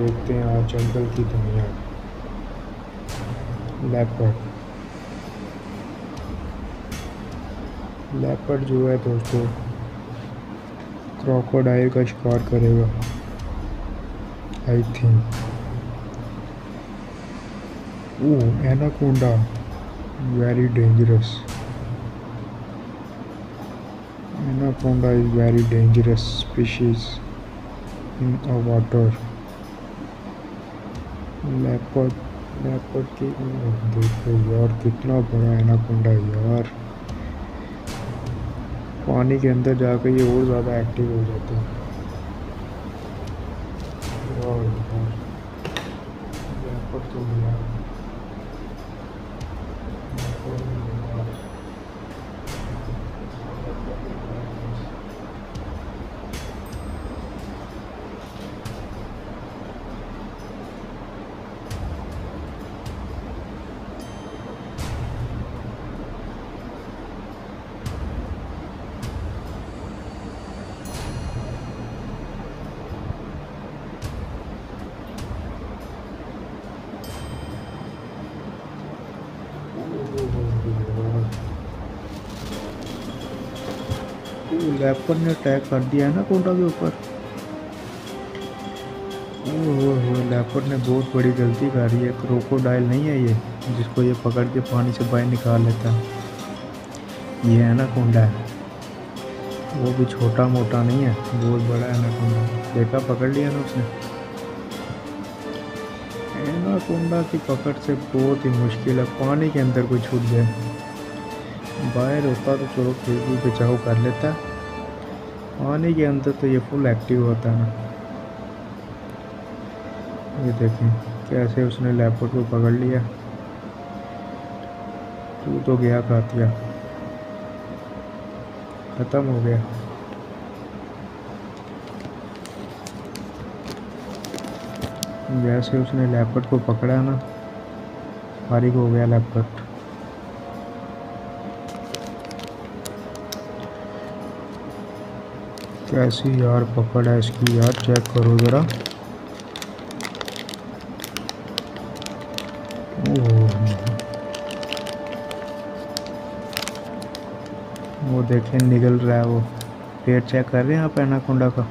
देखते हैं आज जंगल की दुनिया। लेपर्ड लेपर्ड जो है दोस्तों क्रोकोडाइल का शिकार करेगा। I think oh anaconda very dangerous anaconda is very dangerous species in a water leopard leopard की देखो यार, कितना बड़ा एनाकोंडा यार। पानी के अंदर जाकर ये और ज़्यादा एक्टिव हो जाते हैं। यार लेपर्ड तो यार लेपर ने अटैक कर दिया है ना कोंडा के ऊपर? लेपर ने बहुत बड़ी गलती कर है। क्रोकोडाइल नहीं है ये, जिसको ये पकड़ के पानी से बाहर निकाल लेता है। ये है ना कोंडा। है वो भी छोटा मोटा नहीं है, बहुत बड़ा है ना कोंडा। देखा, पकड़ लिया ना उसने? ना एनाकोंडा की पकड़ से बहुत ही मुश्किल है। पानी के अंदर कोई छूट जाए बाहर होता तो चलो फिर भी बचाव कर लेता। पानी के अंदर तो ये फुल एक्टिव होता है ना। ये देखें, कैसे उसने लैपटॉप को पकड़ लिया। तू तो गया खातिया ख़त्म हो गया। जैसे उसने लैपटॉप को पकड़ा ना, फारिग हो गया लेपर्ड कैसी यार पकड़ है इसकी, यार चेक करो ज़रा। वो देखें निकल रहा है वो। पेट चेक कर रहे हैं आप एनाकोंडा का?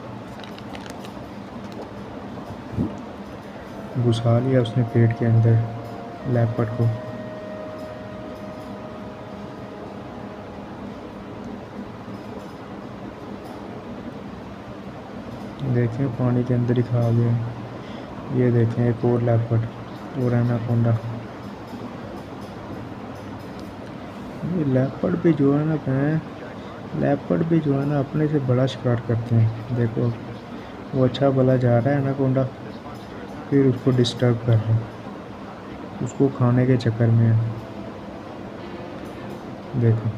घुसा लिया उसने पेट के अंदर लेपर्ड को। देखें पानी के अंदर ही खा गया। ये देखें, एक और लैपट, और एनाकोंडा ये लैपट भी जो है ना मैं लेपर्ड भी जो है ना अपने से बड़ा शिकार करते हैं। देखो, वो अच्छा भला जा रहा है ना एनाकोंडा फिर उसको डिस्टर्ब कर रहा है। उसको खाने के चक्कर में है। देखो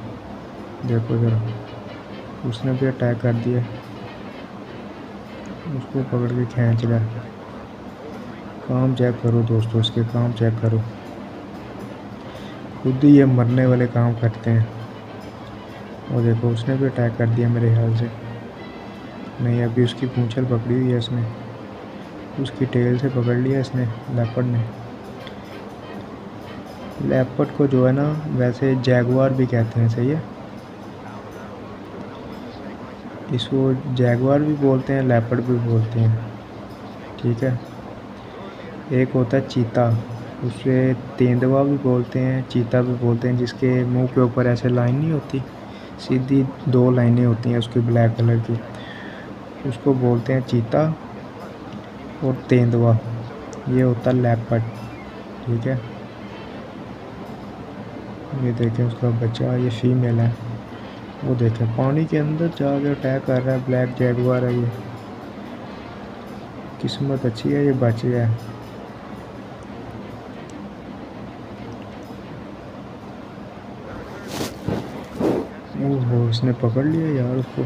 देखो ज़रा, उसने भी अटैक कर दिया। उसको पकड़ के खींच रहा है काम चेक करो दोस्तों, इसके काम चेक करो। खुद ही ये मरने वाले काम करते हैं। और देखो, उसने भी अटैक कर दिया मेरे ख्याल से। नहीं, अभी उसकी पूछल पकड़ी हुई है इसने। उसकी टेल से पकड़ लिया इसने लेपर्ड ने। लेपर्ड को जो है ना, वैसे जैगवार भी कहते हैं, सही है? इसको जैगवार भी बोलते हैं, लेपर्ड भी बोलते हैं। ठीक है? एक होता है चीता उसे तेंदुआ भी बोलते हैं, चीता भी बोलते हैं, जिसके मुँह के ऊपर ऐसे लाइन नहीं होती, सीधी दो लाइनें होती हैं उसकी ब्लैक कलर की। उसको बोलते हैं चीता और तेंदुआ। ये होता है लेपर्ड। ठीक है? ये देखें उसका बच्चा, ये फीमेल है। वो देखें, पानी के अंदर जाके अटैक कर रहा है ब्लैक जैगवार है ये। किस्मत अच्छी है, ये बच गया। है ओहो, इसने पकड़ लिया यार उसको।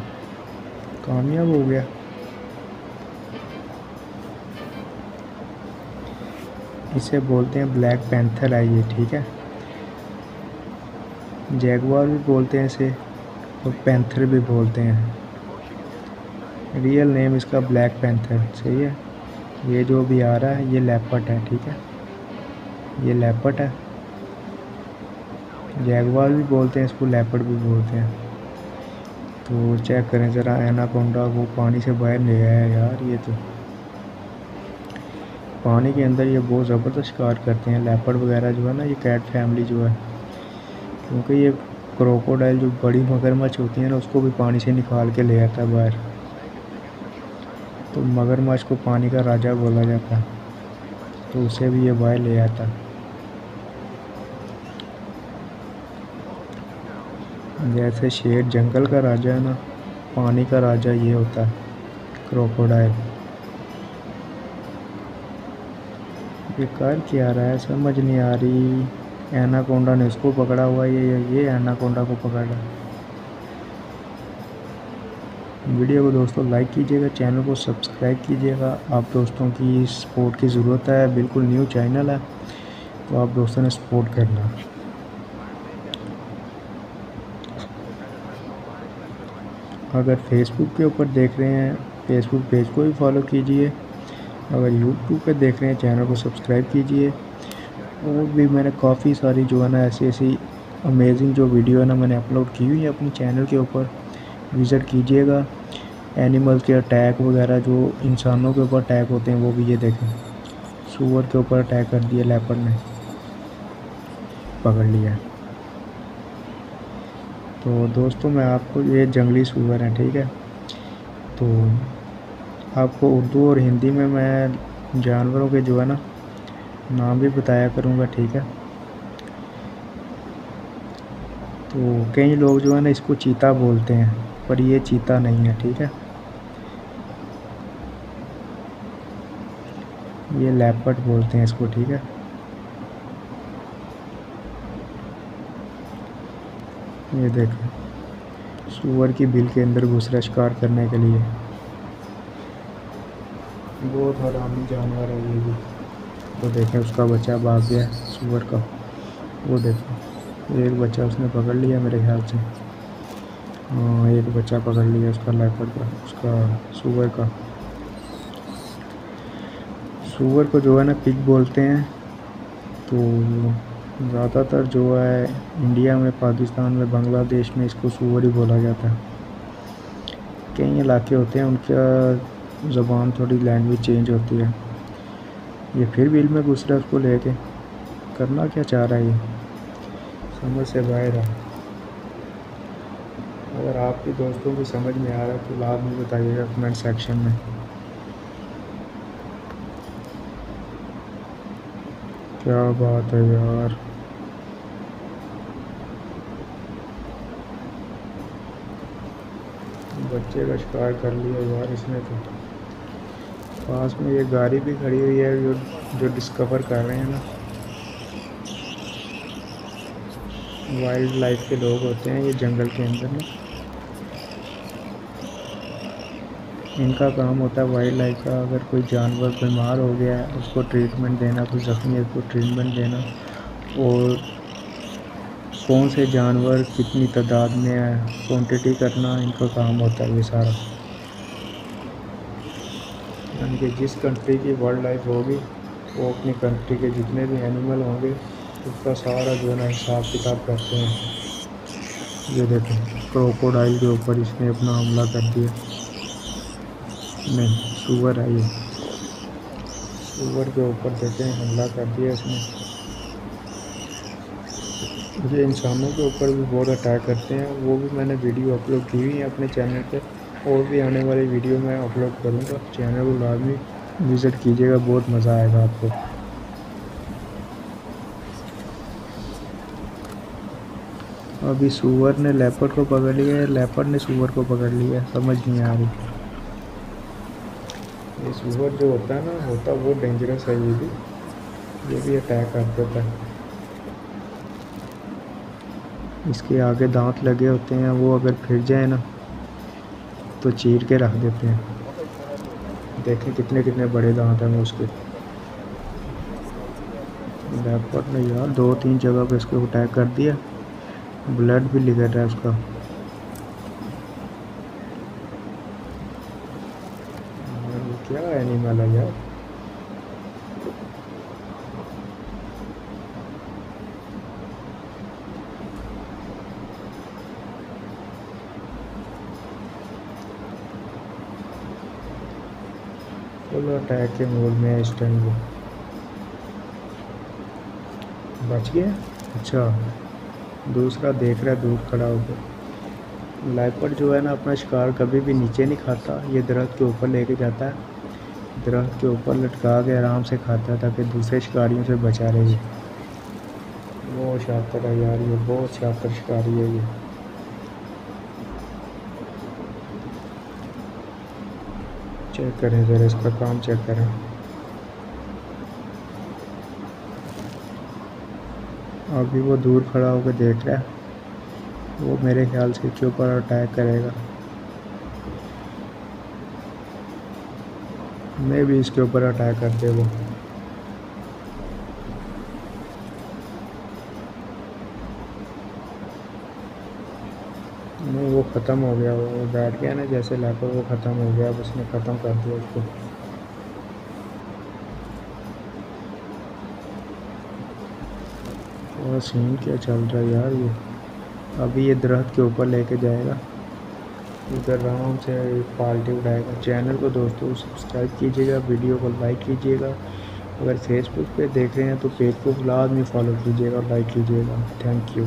कामयाब हो गया। इसे बोलते हैं ब्लैक पैंथर है ये, ठीक है? जैगवार भी बोलते हैं इसे। और पैंथर भी बोलते हैं। रियल नेम इसका ब्लैक पैंथर सही है? ये जो भी आ रहा है, ये लेपट है, ठीक है? ये लेपट है। जैगवार भी बोलते हैं, इसको लेपट भी बोलते हैं। तो चेक करें ज़रा एनाकोंडा वो पानी से बाहर ले आया यार ये तो। पानी के अंदर ये बहुत ज़बरदस्त शिकार करते हैं। लेपर्ड वगैरह जो है ना, ये कैट फैमिली जो है। क्योंकि ये क्रोकोडाइल जो बड़ी मगरमच्छ होती है ना, उसको भी पानी से निकाल के ले आता है बाहर। तो मगरमच्छ को पानी का राजा बोला जाता है। तो उसे भी ये बाहर ले आता जैसे शेर जंगल का राजा है ना, पानी का राजा ये होता है, क्रोकोडाइल। ये कर क्या रहा है, समझ नहीं आ रही। एनाकोंडा ने उसको पकड़ा हुआ ये ये एनाकोंडा को पकड़ पकड़ा वीडियो को दोस्तों लाइक कीजिएगा चैनल को सब्सक्राइब कीजिएगा। आप दोस्तों की सपोर्ट की ज़रूरत है, बिल्कुल न्यू चैनल है तो आप दोस्तों ने सपोर्ट करना। अगर फेसबुक के ऊपर देख रहे हैं फेसबुक पेज को भी फॉलो कीजिए। अगर यूट्यूब पे देख रहे हैं चैनल को सब्सक्राइब कीजिए। और भी मैंने काफ़ी सारी जो है ना ऐसी ऐसी अमेजिंग जो वीडियो है ना मैंने अपलोड की हुई है अपने चैनल के ऊपर। विज़िट कीजिएगा। एनिमल के अटैक वगैरह जो इंसानों के ऊपर अटैक होते हैं वो भी ये देखें। सुअर के ऊपर अटैक कर दिया लेपर्ड ने। पकड़ लिया। तो दोस्तों मैं आपको ये जंगली सुअर है, ठीक है? तो आपको उर्दू और हिंदी में मैं जानवरों के जो है ना नाम भी बताया करूँगा, ठीक है? तो कई लोग जो है ना, इसको चीता बोलते हैं, पर ये चीता नहीं है, ठीक है? ये लेपर्ड बोलते हैं इसको, ठीक है? ये देखो, सुअर की बिल के अंदर घुसरा शिकार करने के लिए। बहुत हरामी जानवर है ये भी। तो देखें, उसका बच्चा भाग गया सुअर का। वो देखो, एक बच्चा उसने पकड़ लिया मेरे ख्याल से। हाँ एक बच्चा पकड़ लिया उसका लेपर्ड का, उसका सुअर का। सुअर को जो है ना पिग बोलते हैं। तो ज़्यादातर जो है इंडिया में पाकिस्तान में बांग्लादेश में इसको सुअर ही बोला जाता है। कई इलाके होते हैं, उनका ज़बान थोड़ी लैंग्वेज चेंज होती है। ये फिर बिल में घुस रहा है उसको लेके। करना क्या चाह रहा है ये? समझ से बाहर है। अगर आपके दोस्तों को समझ में आ रहा है तो लाभ में बताइएगा कमेंट सेक्शन में। क्या बात है यार। बच्चे का शिकार कर लिया यार इसने तो। पास में ये गाड़ी भी खड़ी हुई है, जो जो डिस्कवर कर रहे हैं ना। वाइल्ड लाइफ के लोग होते हैं ये जंगल के अंदर में इनका काम होता है वाइल्ड लाइफ का, अगर कोई जानवर बीमार हो गया है उसको ट्रीटमेंट देना, कोई ज़ख्मी है, उसको ट्रीटमेंट देना। और कौन से जानवर कितनी तादाद में है क्वांटिटी करना इनका काम होता है ये सारा। यानी कि जिस कंट्री की वाइल्ड लाइफ होगी, वो अपनी कंट्री के जितने भी एनिमल होंगे, उसका सारा जो है ना हिसाब किताब करते हैं। ये देखें क्रोकोडाइल के ऊपर इसने अपना हमला कर दिया। नहीं सुअर है ये। सुअर के ऊपर हैं, हमला कर दिया इसने। ये इंसानों के ऊपर भी बहुत अटैक करते हैं। वो भी मैंने वीडियो अपलोड की हुई है अपने चैनल पे। और भी आने वाली वीडियो मैं अपलोड करूँगा। चैनल को लाजमी विज़िट कीजिएगा, बहुत मज़ा आएगा आपको। अभी सुअर ने लेपर्ड को पकड़ लिया है लेपर्ड ने सुअर को पकड़ लिया समझ नहीं आ रही। ये सुअर जो होता है ना, होता बहुत डेंजरस है ये भी। ये भी अटैक कर देता है इसके आगे दांत लगे होते हैं, वो अगर फिर जाए ना तो चीर के रख देते हैं। देखें कितने कितने बड़े दांत हैं उसके। लेपर्ड ने यार दो, तीन जगह पे इसको अटैक कर दिया। ब्लड भी लिख रहा है उसका। क्या एनिमल है यार? फुल अटैक के मोड में है इस टाइम वो बच गया? अच्छा। दूसरा देख रहा है, दूर खड़ा होकर। लाइपर जो है ना, अपना शिकार कभी भी नीचे नहीं खाता। ये दरख्त के ऊपर लेके जाता है। दरख्त के ऊपर लटका के आराम से खाता है, ताकि दूसरे शिकारियों से बचा रहे। बहुत शातर है यार, ये बहुत शातर शिकारी है ये। चेक करें, ज़रा इसका काम चेक करें। अभी वो दूर खड़ा होकर देख रहा है। वो मेरे ख्याल से इसके ऊपर अटैक करेगा। मैं भी इसके ऊपर अटैक कर दे वो। नहीं वो ख़त्म हो गया, वो बैठ गया ना जैसे लैपर वो ख़त्म हो गया, अब उसने ख़त्म कर दिया उसको। और सीन क्या चल रहा है यार ये? अभी ये दरख्त के ऊपर लेके जाएगा। इधर आराम से पार्टी उठाएगा। चैनल को दोस्तों सब्सक्राइब कीजिएगा वीडियो को लाइक कीजिएगा। अगर फेसबुक पे देख रहे हैं तो पेज को लाजमी फॉलो कीजिएगा लाइक कीजिएगा। Thank you